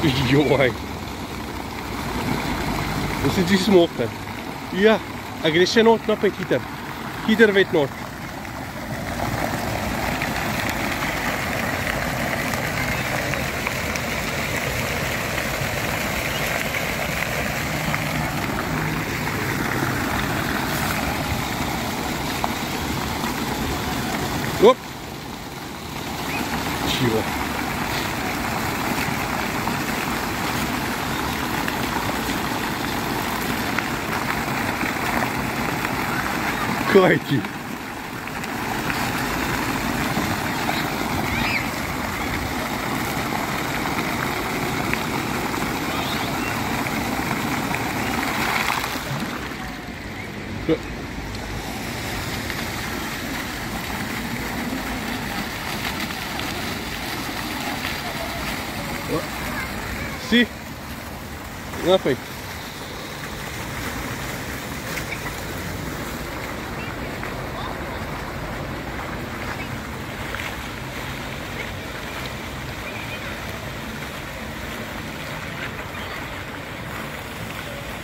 Joj. Da se ti smokne. Ja, a greš še not, no pa hiter. Hiter vet not. Op. Чего? corte. Si. Não foi.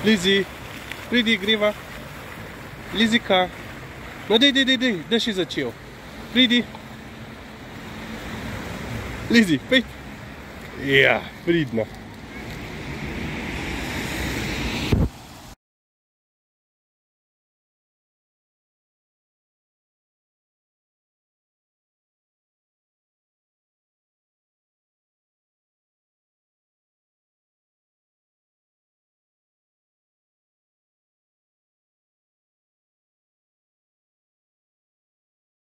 Lizzy, pridi, greva. Lizika. No, dej, dej, dej, dej, da si začel. Pridi. Lizzy, pej. Ja, pridno.